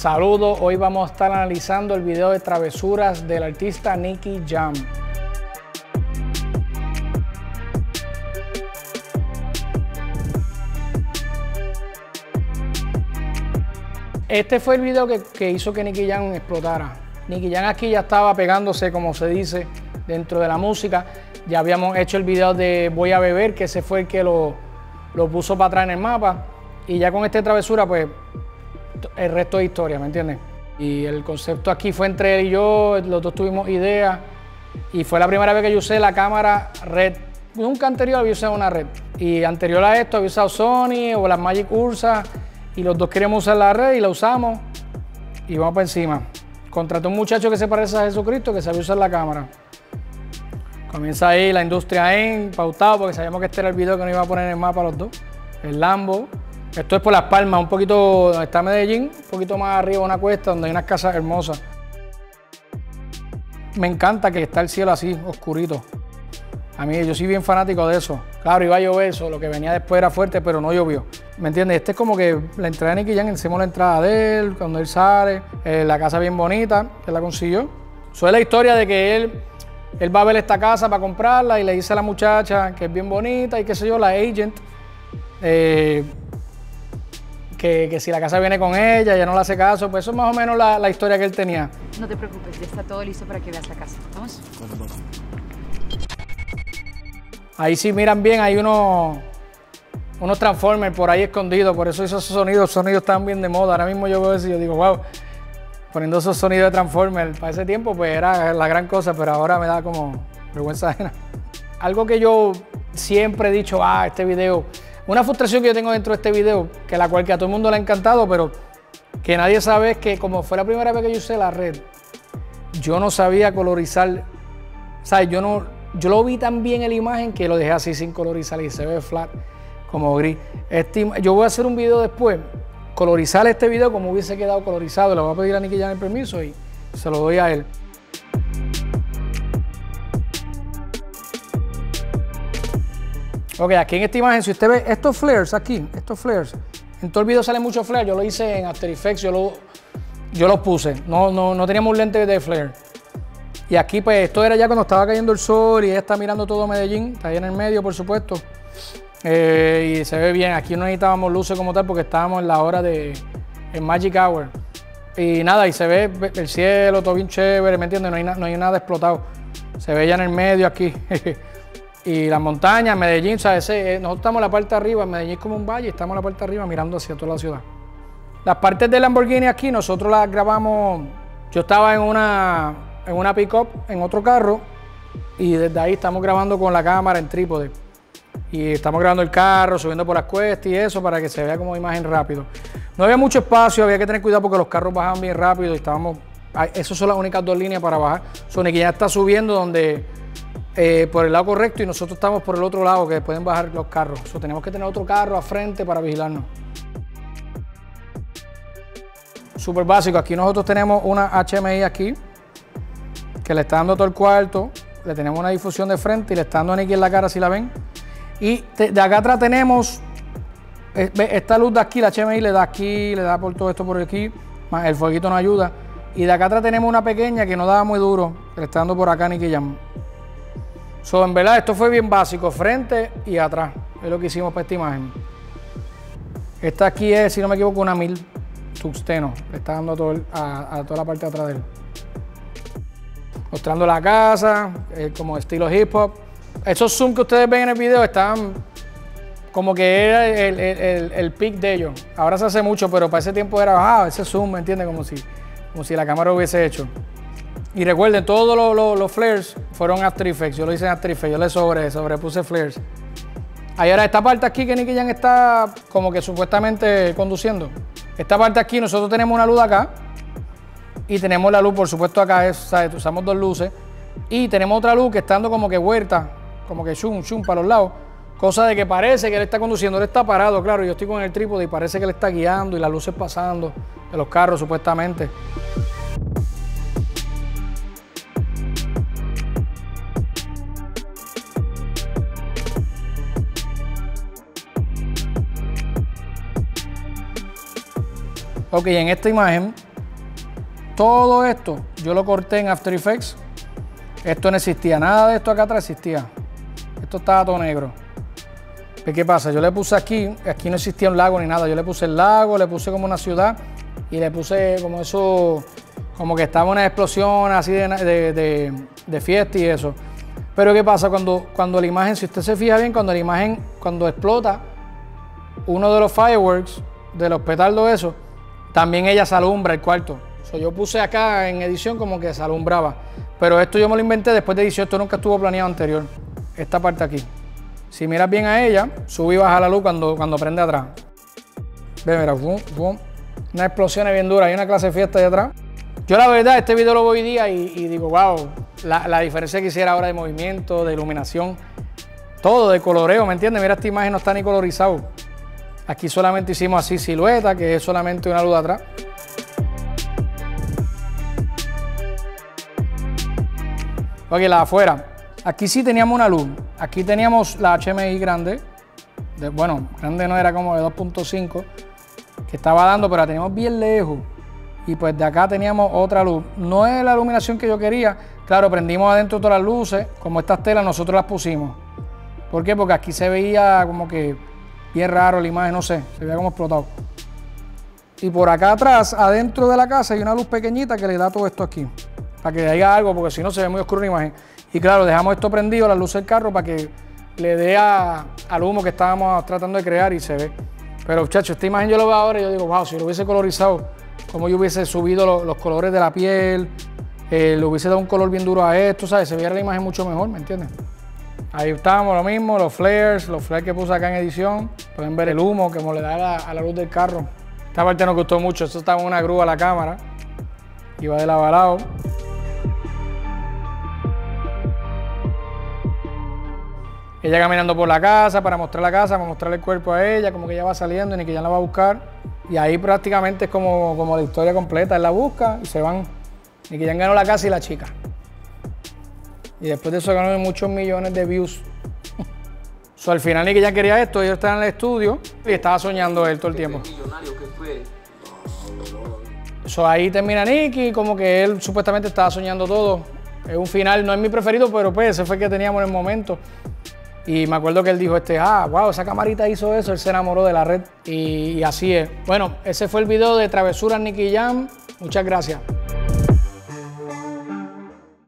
Saludos, hoy vamos a estar analizando el video de travesuras del artista Nicky Jam. Este fue el video que, hizo que Nicky Jam explotara. Nicky Jam aquí ya estaba pegándose, como se dice, dentro de la música. Ya habíamos hecho el video de Voy a beber, que ese fue el que lo, lo puso para atrás en el mapa. Y ya con esta travesura, pues el resto es historia, ¿me entiendes? Y el concepto aquí fue entre él y yo, los dos tuvimos ideas. Y fue la primera vez que yo usé la cámara red. Nunca anterior había usado una red. Y anterior a esto había usado Sony o la Magic Ursa y los dos queríamos usar la red y la usamos y vamos para encima. Contrató un muchacho que se parece a Jesucristo que sabía usar la cámara. Comienza ahí la industria en pautado porque sabíamos que este era el video que nos iba a poner en el mapa los dos. El Lambo. Esto es por Las Palmas, un poquito donde está Medellín, un poquito más arriba una cuesta donde hay unas casas hermosas. Me encanta que está el cielo así, oscurito. A mí, yo soy bien fanático de eso. Claro, iba a llover eso, lo que venía después era fuerte, pero no llovió. ¿Me entiendes? Este es como que la entrada de Nicky Jam, hicimos la entrada de él, cuando él sale, eh, la casa bien bonita, que la consiguió. Es la historia de que él, él va a ver esta casa para comprarla y le dice a la muchacha que es bien bonita y qué sé yo, la agent, eh, que, si la casa viene con ella, ya no le hace caso, pues eso es más o menos la, la historia que él tenía. No te preocupes, ya está todo listo para que veas la casa. ¿Vamos? Ahí sí miran bien, hay unos, unos Transformers por ahí escondidos, por eso esos sonidos, los sonidos están bien de moda. Ahora mismo yo veo eso y yo digo, wow, poniendo esos sonidos de Transformers, para ese tiempo pues era la gran cosa, pero ahora me da como vergüenza ajena. Algo que yo siempre he dicho, ah, este video, una frustración que yo tengo dentro de este video, que la cual que a todo el mundo le ha encantado, pero que nadie sabe es que como fue la primera vez que yo usé la red, yo no sabía colorizar, sea, yo no, yo lo vi tan bien en la imagen que lo dejé así sin colorizar y se ve flat como gris. Este, yo voy a hacer un video después, colorizar este video como hubiese quedado colorizado. Le voy a pedir a Nicky Jan el permiso y se lo doy a él. Ok, aquí en esta imagen, si usted ve estos flares aquí, estos flares, en todo el video sale mucho flare, yo lo hice en After Effects, yo lo, yo los puse, no, no, no teníamos un lente de flare. Y aquí, pues, esto era ya cuando estaba cayendo el sol y ella está mirando todo Medellín, está ahí en el medio, por supuesto. Eh, y se ve bien. Aquí no necesitábamos luces como tal porque estábamos en la hora de Magic Hour. Y nada, y se ve el cielo, todo bien chévere, ¿me entiendes? No hay, no hay nada explotado. Se ve ya en el medio aquí. y las montañas, Medellín, ¿sabes? Eh, nosotros estamos en la parte de arriba, Medellín es como un valle, estamos en la parte de arriba mirando hacia toda la ciudad. Las partes del Lamborghini aquí, nosotros las grabamos. Yo estaba en una, en una pick-up, en otro carro, y desde ahí estamos grabando con la cámara en trípode. Y estamos grabando el carro, subiendo por las cuestas y eso para que se vea como imagen rápido. No había mucho espacio, había que tener cuidado porque los carros bajaban bien rápido y estábamos. Esas son las únicas dos líneas para bajar. que ya está subiendo donde eh, por el lado correcto y nosotros estamos por el otro lado que pueden bajar los carros. tenemos que tener otro carro a frente para vigilarnos. Súper básico. Aquí nosotros tenemos una HMI aquí que le está dando todo el cuarto, le tenemos una difusión de frente y le está dando aquí en la cara si la ven. Y de acá atrás tenemos eh, esta luz de aquí, la HMI le da aquí, le da por todo esto por aquí, el fueguito no ayuda. Y de acá atrás tenemos una pequeña que no daba muy duro, que le está dando por acá Nicky Jam. So, en verdad, esto fue bien básico, frente y atrás. Es lo que hicimos para esta imagen. Esta aquí es, si no me equivoco, una mil tuxteno. Le está dando a, toda la parte de atrás de él mostrando la casa, eh, como estilo hip hop. Esos zoom que ustedes ven en el video están como que era el, el, el, peak de ellos. Ahora se hace mucho, pero para ese tiempo era, ah, ese zoom, ¿me entiendes? Como si, como si la cámara hubiese hecho. Y recuerden, todos los, flares fueron After Effects. Yo lo hice en After Effects, yo le sobre, sobrepuse flares. Ahí ahora esta parte aquí que Nicky Jan está como que supuestamente conduciendo. Esta parte aquí, nosotros tenemos una luz acá y tenemos la luz, por supuesto, acá usamos dos luces. Y tenemos otra luz que está dando como que huerta, como que chum, chum para los lados. Cosa de que parece que él está conduciendo, él está parado, claro, yo estoy con el trípode y parece que él está guiando y las luces pasando de los carros supuestamente. Ok, en esta imagen todo esto yo lo corté en After Effects. Esto no existía, nada de esto acá atrás existía. Esto estaba todo negro. ¿Qué pasa? Yo le puse aquí, aquí no existía un lago ni nada. Yo le puse el lago, le puse como una ciudad y le puse como eso, como que estaba una explosión así de, de, fiesta y eso. Pero ¿qué pasa? Cuando, cuando la imagen, si usted se fija bien, cuando la imagen, cuando explota, uno de los fireworks, de los petardos eso, también ella se alumbra el cuarto. yo puse acá en edición como que se alumbraba. Pero esto yo me lo inventé después de edición, esto nunca estuvo planeado anterior. Esta parte aquí. Si miras bien a ella, sube y baja la luz cuando, cuando prende atrás. Ve, mira, Una explosión bien dura, hay una clase de fiesta ahí atrás. Yo la verdad, este video lo voy hoy día y, digo, wow, la, la, diferencia que hiciera ahora de movimiento, de iluminación, todo, de coloreo, ¿me entiendes? Mira, esta imagen no está ni colorizado. Aquí solamente hicimos así silueta, que es solamente una luz atrás. Ok, la de afuera. Aquí sí teníamos una luz. Aquí teníamos la HMI grande. bueno, grande no era como de 2.5 que estaba dando, pero la teníamos bien lejos. Y pues de acá teníamos otra luz. No es la iluminación que yo quería. Claro, prendimos adentro todas las luces. Como estas telas nosotros las pusimos. ¿Por qué? Porque aquí se veía como que bien raro la imagen, no sé, se veía como explotado. Y por acá atrás, adentro de la casa, hay una luz pequeñita que le da todo esto aquí. Para que haya algo, porque si no se ve muy oscuro la imagen. Y claro, dejamos esto prendido, la luz del carro, para que le dé al humo que estábamos tratando de crear y se ve. Pero muchachos, esta imagen yo lo veo ahora y yo digo, wow, si lo hubiese colorizado, como yo hubiese subido los, colores de la piel, eh, le hubiese dado un color bien duro a esto, ¿sabes? Se viera la imagen mucho mejor, ¿me entiendes? Ahí estamos, lo mismo, los flares, los flares que puse acá en edición. Pueden ver el humo que le da a la luz del carro. Esta parte nos gustó mucho, esto estaba en una grúa la cámara. Iba de lado a lado. Ella caminando por la casa para mostrar la casa, para mostrarle el cuerpo a ella, como que ella va saliendo y ni que ya la va a buscar. Y ahí prácticamente es como, como la historia completa. Él la busca y se van. Ni que ya ganó la casa y la chica. Y después de eso ganó muchos millones de views. so, al final ni que ya quería esto, yo estaba en el estudio y estaba soñando él todo el tiempo. So, ahí termina Nicky, como que él supuestamente estaba soñando todo. Es un final, no es mi preferido, pero pues ese fue el que teníamos en el momento. Y me acuerdo que él dijo, este, ah, wow, esa camarita hizo eso, él se enamoró de la red y, así es. Bueno, ese fue el video de Travesuras Nicky Jam. Muchas gracias.